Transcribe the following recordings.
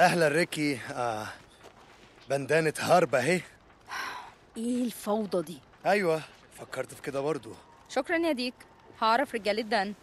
أهلا ريكي آه بندانة هارب أهي. إيه الفوضى دي؟ أيوه فكرت في كده برضو. شكرا يا ديك. هعرف رجالة دان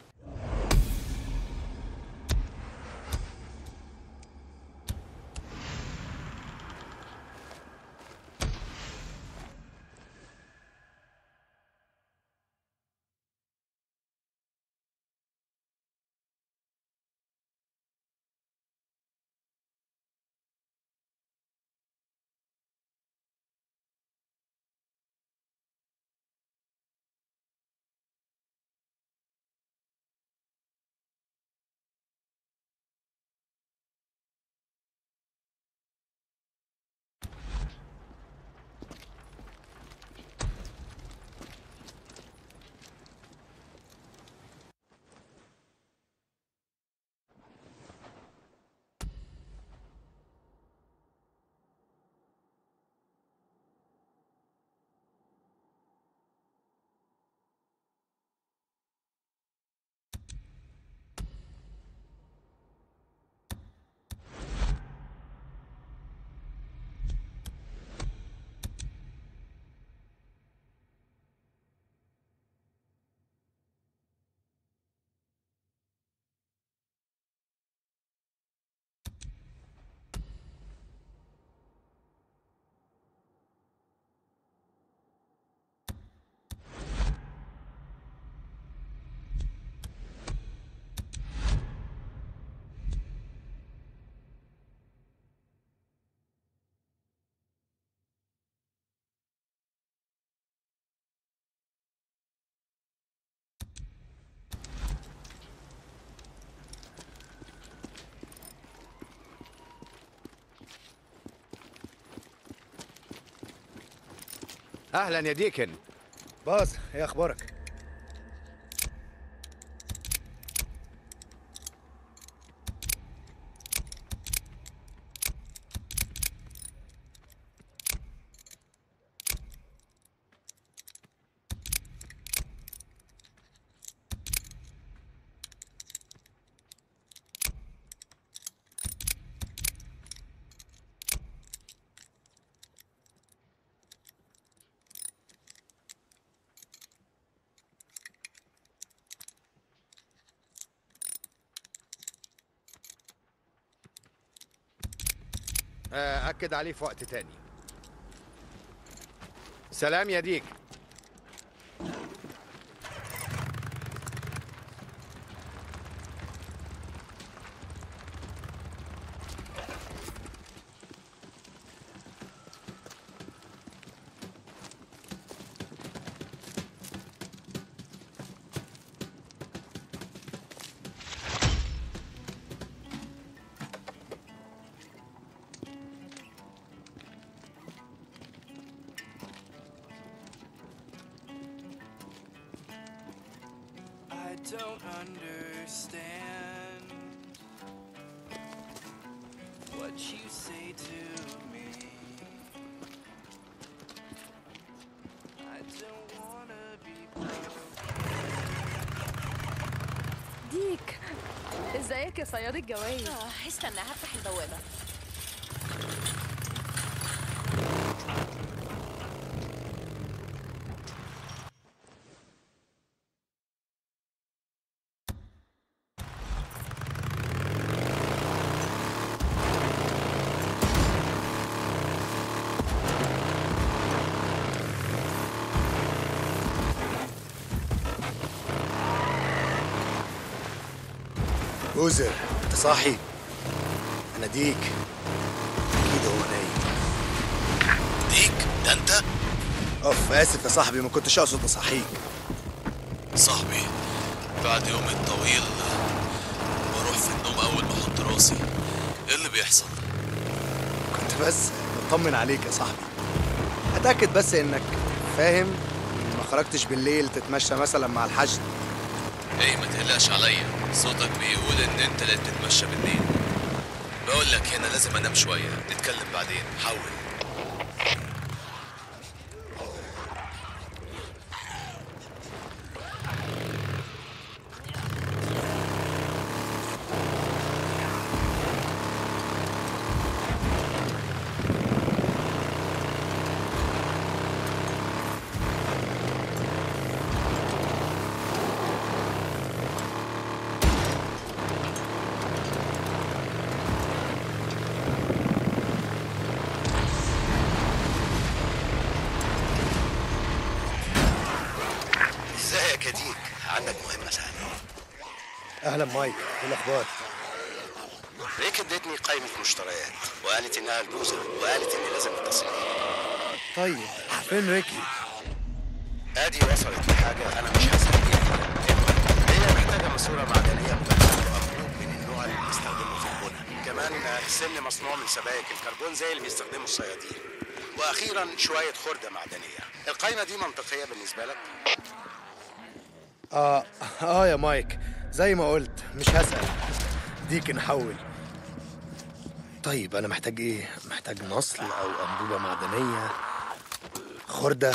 أهلا يا ديكن. باز إيه أخبارك؟ اكد عليه في وقت تاني. سلام يا ديك. don't understand what you say to me. I don't wanna be broke. ديك ازيك يا صياد الجواز آه استنى هفتح البوابة بوزر انت صاحي؟ أنا ديك. أكيد هو نايم. ديك؟ ده انت؟ اوف اسف يا صاحبي ما كنتش اقصد اصحيك. صاحبي بعد يوم طويل بروح في النوم اول ما أحط راسي. إيه اللي بيحصل؟ كنت بس بطمن عليك يا صاحبي. اتاكد بس انك فاهم ما خرجتش بالليل تتمشى مثلا مع الحشد. إيه ما تقلقش عليا. صوتك بيقول إن أنت اللي بتتمشى بالليل. بقول لك هنا لازم أنام شوية. نتكلم بعدين. حول. أهلا مايك إيه الأخبار؟ ريك ادتني قائمة مشتريات وقالت إنها الجوزة وقالت إني لازم أتصل. طيب فين ريكي؟ آدي وصلت لحاجة أنا مش هسأل فيها هي محتاجة ماسورة معدنية وأنبوب من النوع اللي بيستخدمه في البنى. كمان السن مصنوع من سبائك الكربون زي اللي بيستخدمه الصيادين. وأخيرا شوية خردة معدنية. القائمة دي منطقية بالنسبة لك؟ آه آه يا مايك زي ما قلت مش هسأل. ديك نحول. طيب أنا محتاج إيه؟ محتاج نصل أو أنبوبة معدنية. خردة.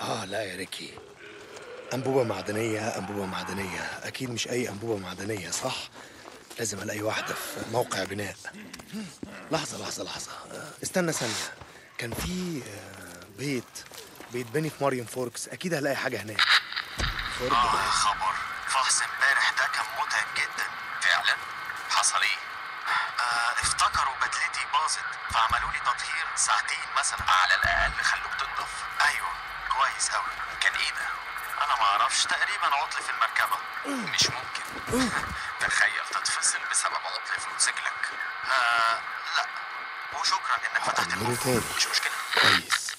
آه لا يا ريكي. أنبوبة معدنية أنبوبة معدنية. أكيد مش أي أنبوبة معدنية صح؟ لازم ألاقي واحدة في موقع بناء. لحظة لحظة لحظة. آه، استنى ثانية. كان في آه، بيت بيتبني في ماريون فوركس. أكيد هلاقي حاجة هناك. خردة آه خبر. فحص امبارح ده كان متعب جدا. فعلا؟ حصل إيه؟ آه افتكروا بدلتي باظت فعملوا لي تطهير ساعتين مثلا. على الأقل خلوك تنضف. أيوه كويس قوي كان إيه ده؟ أنا ما أعرفش تقريبا عطل في المركبة. مش ممكن. تخيل تتفصل بسبب عطل في موتوسيكلك. آه لا. وشكرا إنك فتحت الموضوع. مش مشكلة. كويس.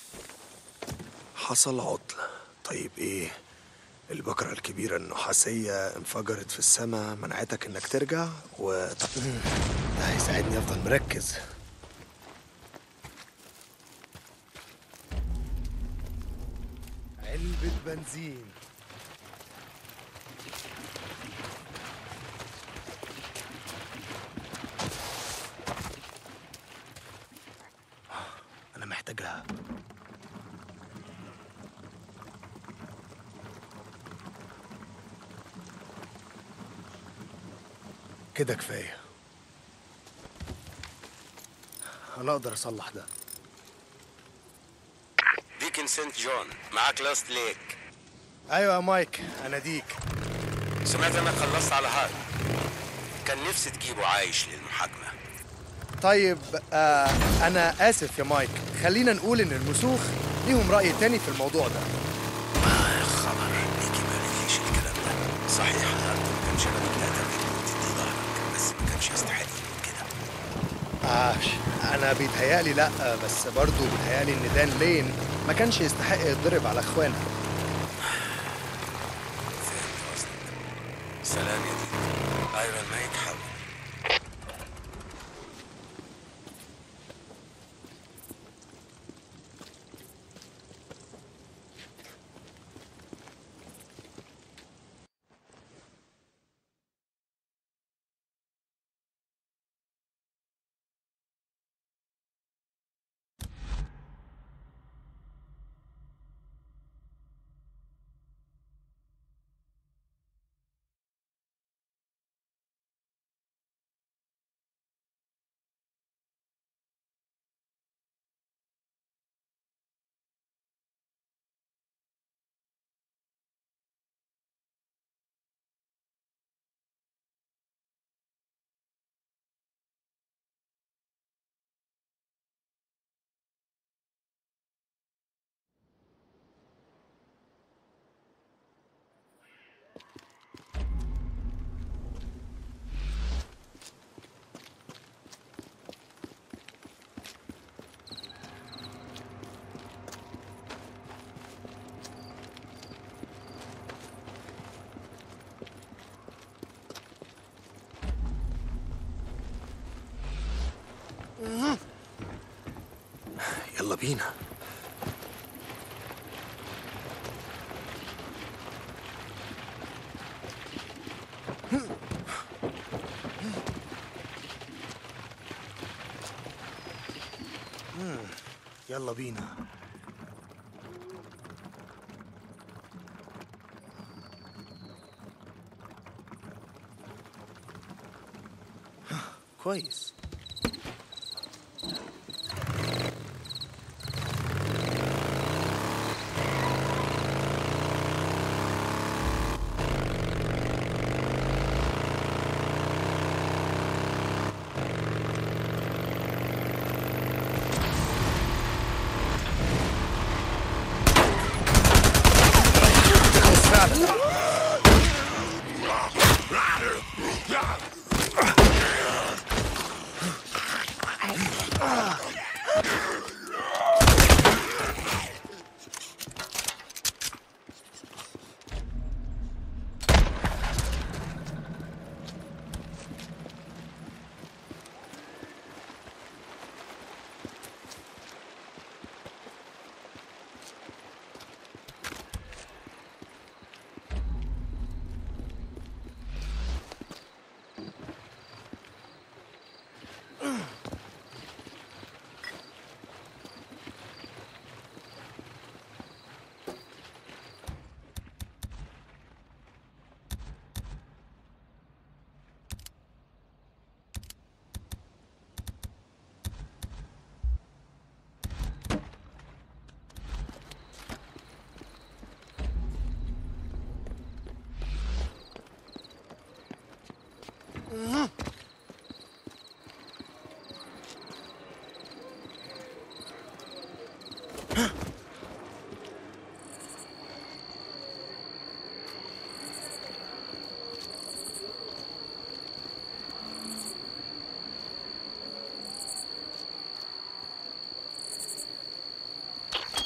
حصل عطل. طيب إيه؟ البكرة الكبيرة النحاسية انفجرت في السماء منعتك إنك ترجع و. ده هيساعدني أفضل مركز علبة بنزين أنا محتاجها كده كفاية. أنا أقدر أصلح ده. ديكن سنت جون معاك لوست ليك أيوه يا مايك أنا ديك. سمعت إنك خلصت على هارد كان نفسي تجيبه عايش للمحاكمة. طيب آه أنا آسف يا مايك. خلينا نقول إن المسوخ ليهم رأي تاني في الموضوع ده. آه خبر. ليكي ما الكلام ده. صحيح هارد ما كانش أنا بيتهيألي لأ بس برضه بيتهيألي إن دان لين ما كانش يستحق يتضرب على إخوانه فهمت قصدك سلام يا ديك ايرون ما يتحول يلا بينا. يلا بينا. كويس.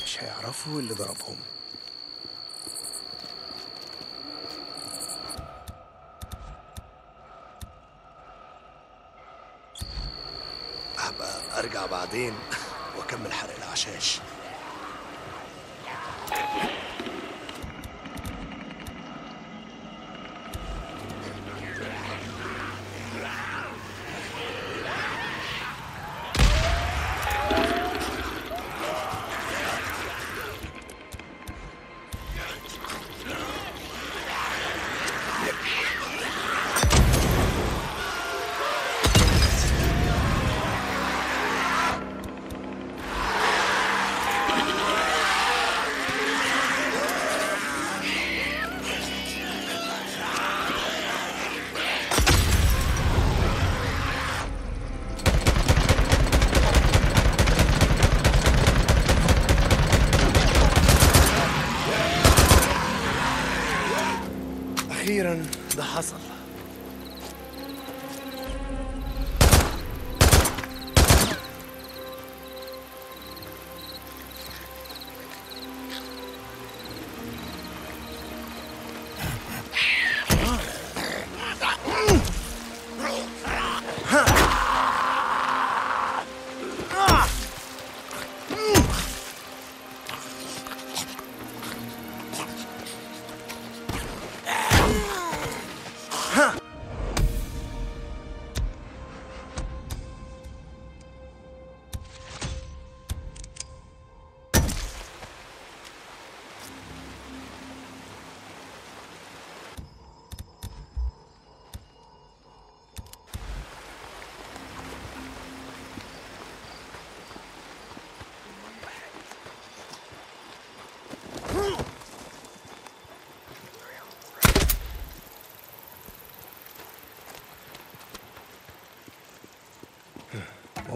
مش هيعرفوا اللي ضربهم هبقى ارجع بعدين وأكمل حرق العشاش.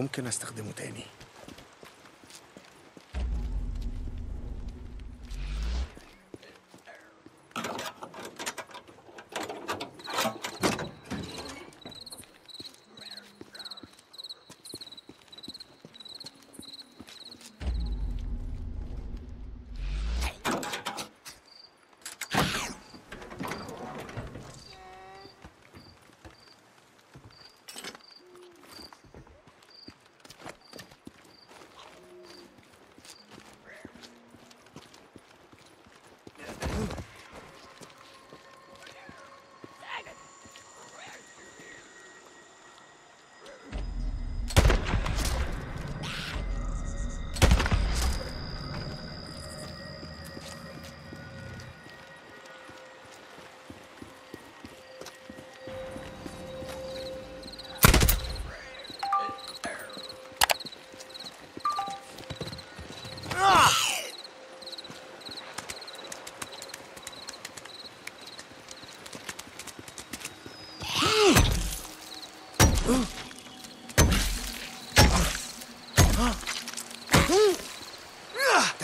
ممكن أستخدمه تاني.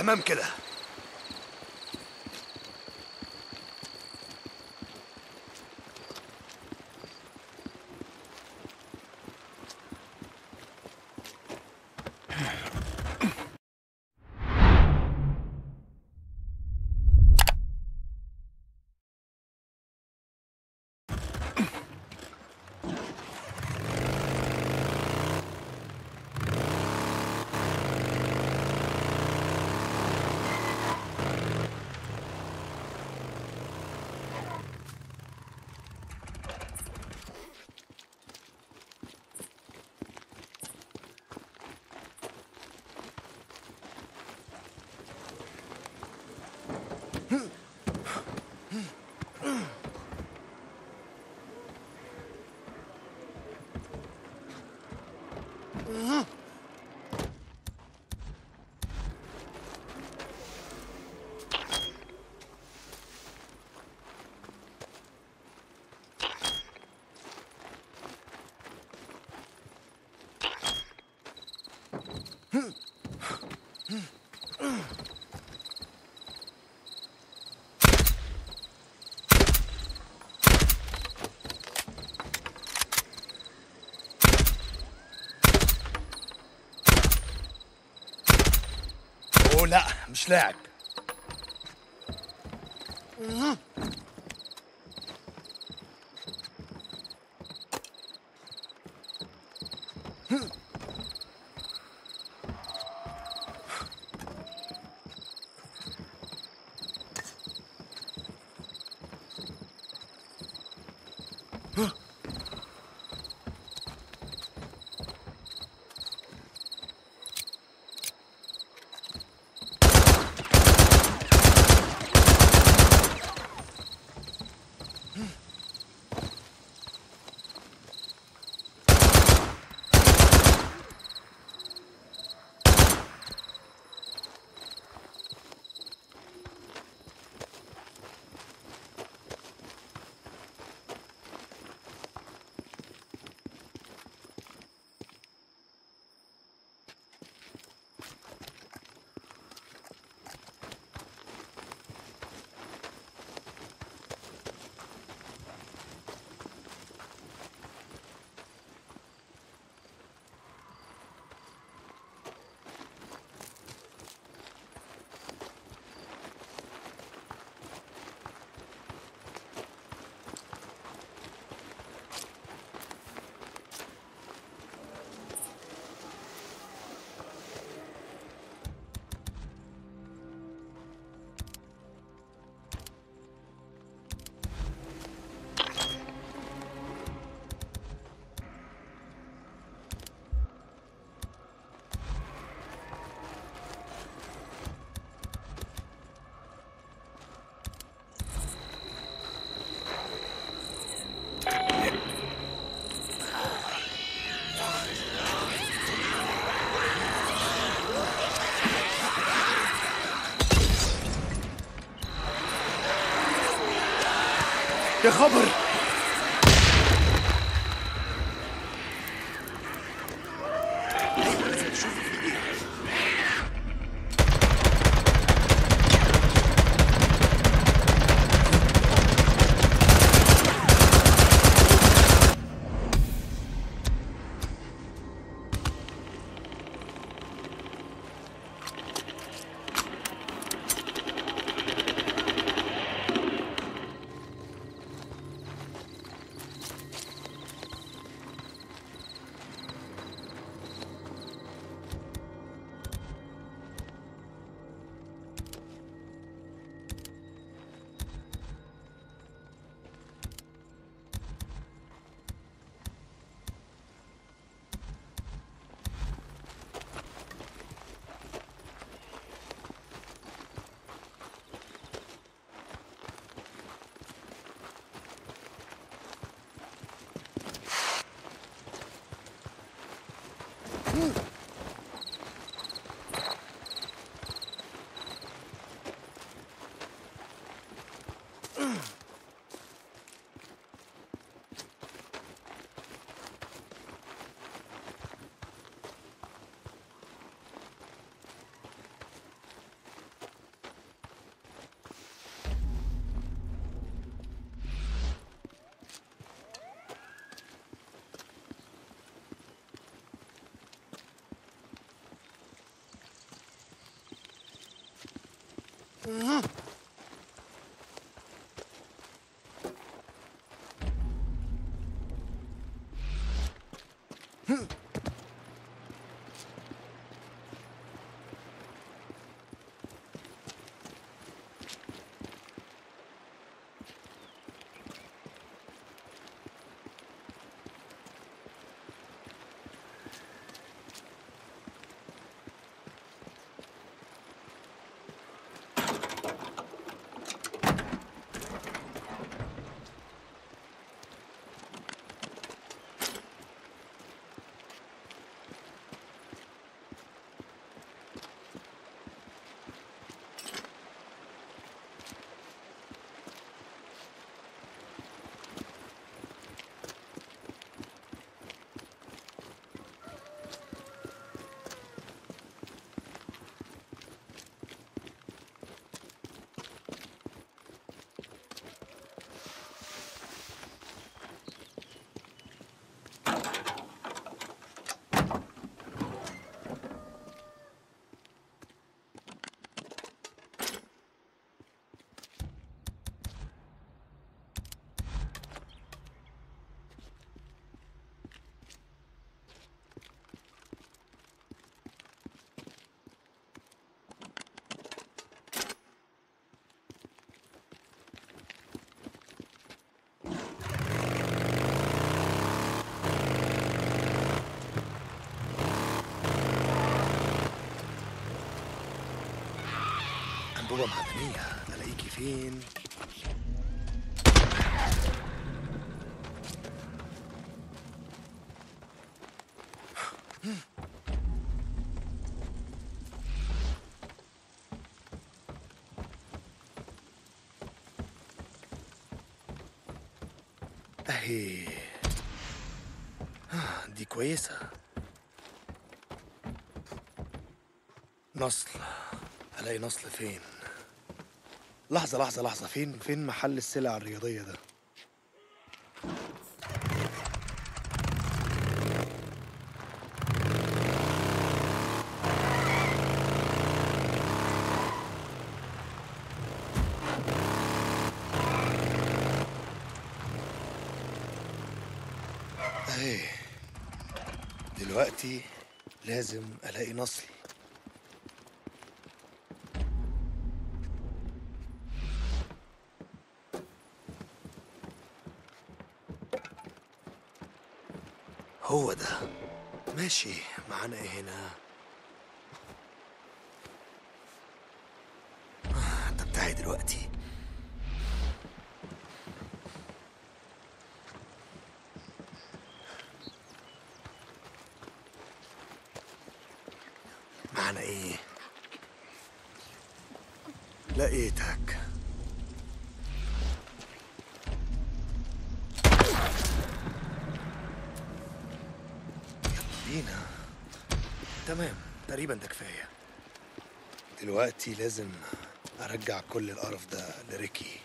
تمام كده. لا مش لاعب. يا خبر. Mm-hmm. أنبوبة معدنية ألاقيكي فين؟ أهي آه، دي كويسة نصل ألاقي نصل فين؟ لحظة لحظة لحظة. فين فين محل السلع الرياضية ده؟ اهي دلوقتي لازم ألاقي نصل. هو ده. ماشي معانا إيه هنا؟ آه، ده بتاعي دلوقتي معانا إيه لقيتك يلا بينا تمام تقريبا ده كفاية. دلوقتي لازم أرجع كل القرف ده لريكي.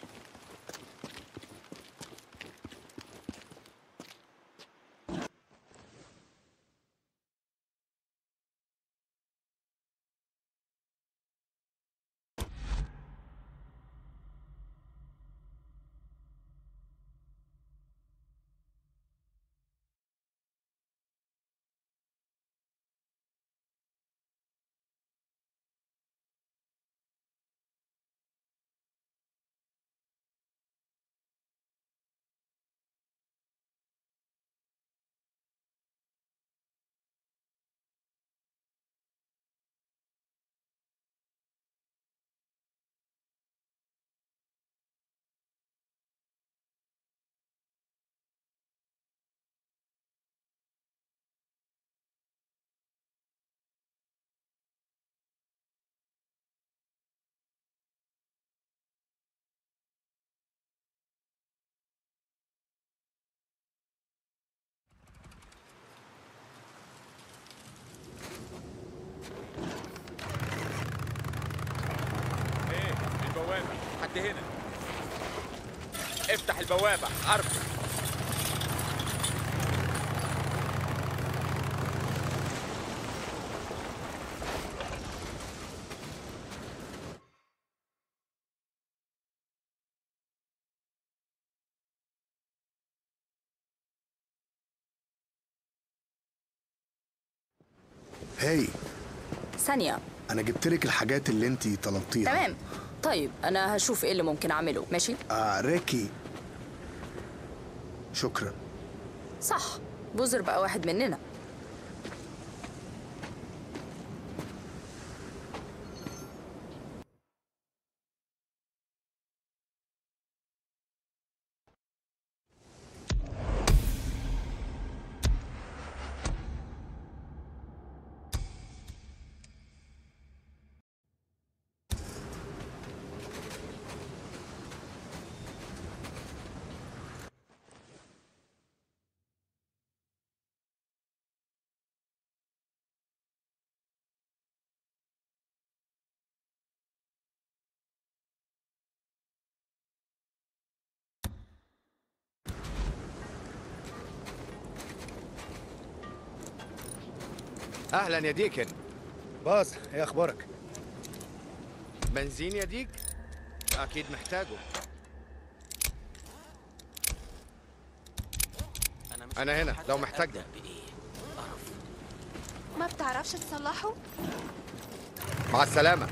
البوابة حد هنا. افتح البوابة حرب هاي. ثانية. أنا جبت لك الحاجات اللي انت طلبتيها. تمام. طيب أنا هشوف إيه اللي ممكن أعمله. ماشي؟ آه ريكي. شكرا. صح. بوزر بقى واحد مننا. أهلا يا ديكن. باز إيه أخبارك؟ بنزين يا ديك؟ أكيد محتاجه. أنا هنا لو محتاجني ما بتعرفش تصلحه؟ مع السلامة.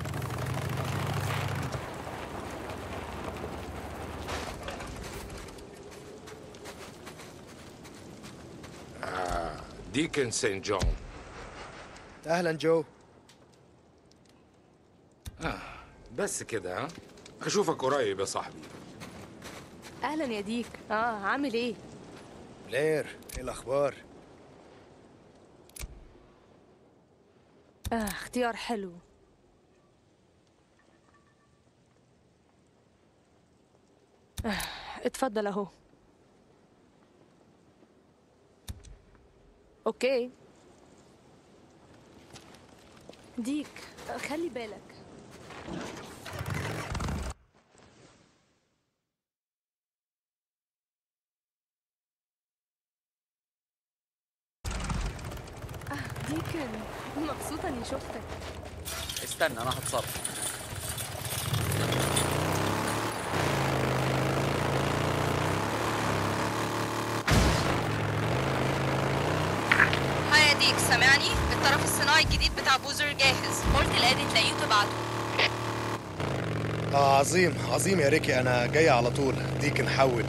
ديكن سينت جون. أهلا جو. بس كده ها؟ أشوفك قريب يا صاحبي. أهلا يا ديك. آه عامل إيه؟ بلير إيه الأخبار؟ آه اختيار حلو. آه اتفضل أهو. أوكي. ديك خلي بالك. آه ديكن مبسوطة إني شفتك. استنى أنا هتصرف. هاي يا ديك سامعني؟ الطرف الصناعي الجديد بتاع بوزر جاهز. قلت لادي تلاقيه وتبعته آه عظيم عظيم يا ريكي. أنا جاي على طول. ديك نحول.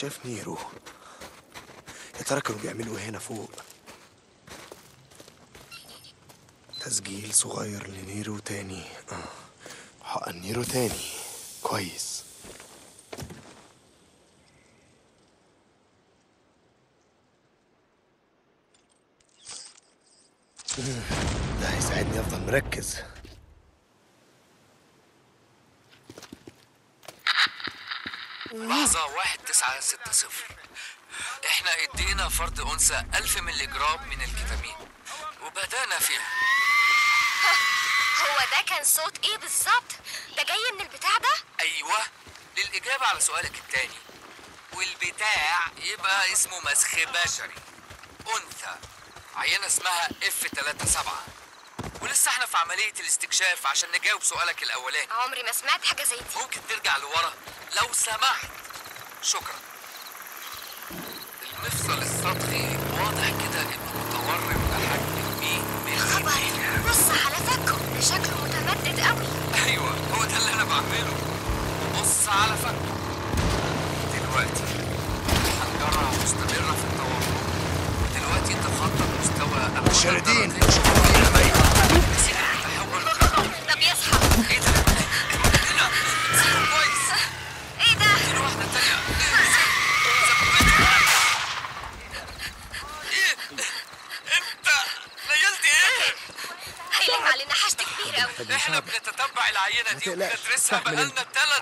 كشاف نيرو يا ترى كانوا بيعملوا هنا فوق. تسجيل صغير لنيرو تاني. آه. حقن نيرو تاني. كويس. ده هيساعدني أفضل مركز. لحظة واحد تسعة ستة صفر. إحنا إدينا فرد أنثى ألف ملي جرام من الكتامين وبدأنا فيها. هو ده كان صوت إيه بالظبط؟ ده جاي من البتاع ده؟ أيوه للإجابة على سؤالك التاني. والبتاع يبقى اسمه مسخ بشري. أنثى. عينة اسمها إف 37 ولسه إحنا في عملية الاستكشاف عشان نجاوب سؤالك الأولاني. عمري ما سمعت حاجة زي دي. ممكن ترجع لورا؟ لو سمحت. شكرا. المفصل السطحي واضح كده إنه متورم لحد كبير خبر. بص على فكه ده شكله متمدد قوي. أيوه هو ده اللي أنا بعمله. بص على فكه. دلوقتي الحنجره مستمرة في التورم ودلوقتي تخطط مستوى مشاردين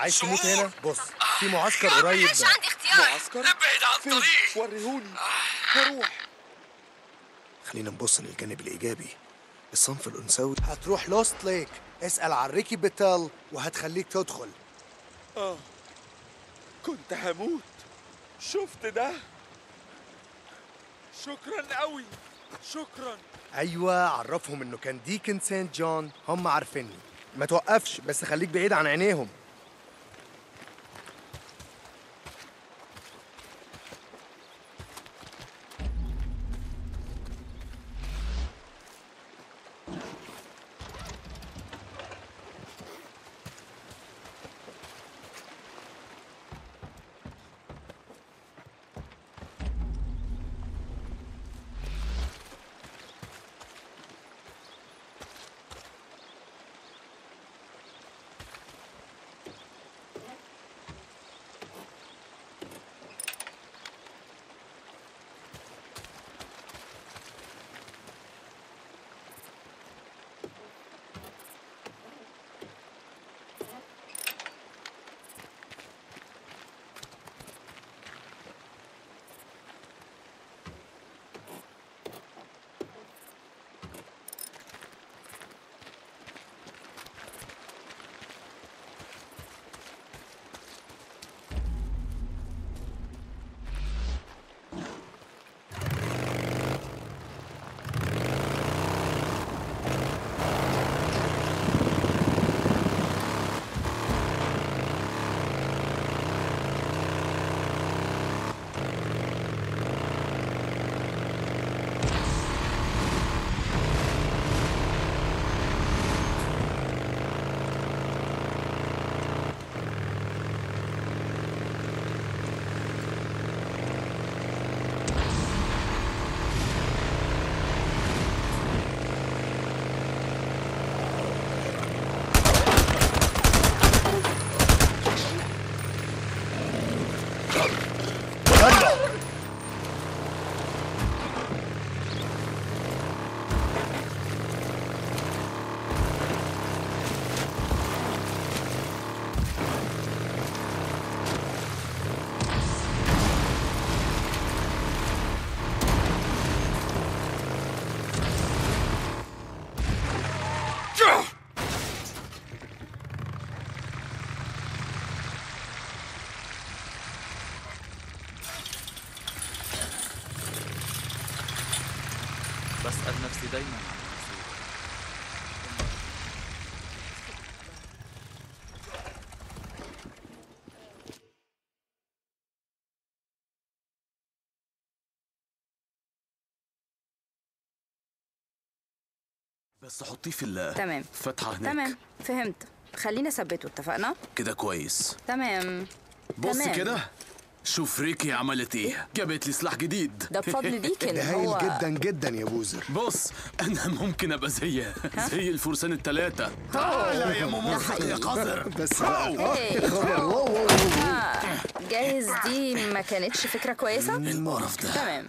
عايز تموت هنا؟ بص في معسكر قريب مش عندي اختيار. معسكر؟ ابعد عن؟ الطريق. وريهوني هروح. خلينا نبص للجانب الإيجابي. الصنف الأنثوي. هتروح لوست ليك اسأل عن ريكي باتيل وهتخليك تدخل. آه. كنت هموت. شفت ده؟ شكرا قوي شكرا. أيوه عرفهم إنه كان ديكن سانت جون. هم عارفيني. ما توقفش بس خليك بعيد عن عينيهم. بس حطيه في ال تمام. فتحة هناك. تمام. فهمت. خلينا ثبته اتفقنا؟ كده كويس. تمام. بص. كده. شوف ريكي عملت إيه. جابت لي سلاح جديد. ده بفضل ديكن ده هو هايل جدا جدا يا بوزر. بص أنا ممكن أبقى زيها زي الفرسان الثلاثة تعالى يا ممزق يا قذر. بس بقى إيه. آه، جاهز دي ما كانتش فكرة كويسة؟ القرف ده؟ تمام.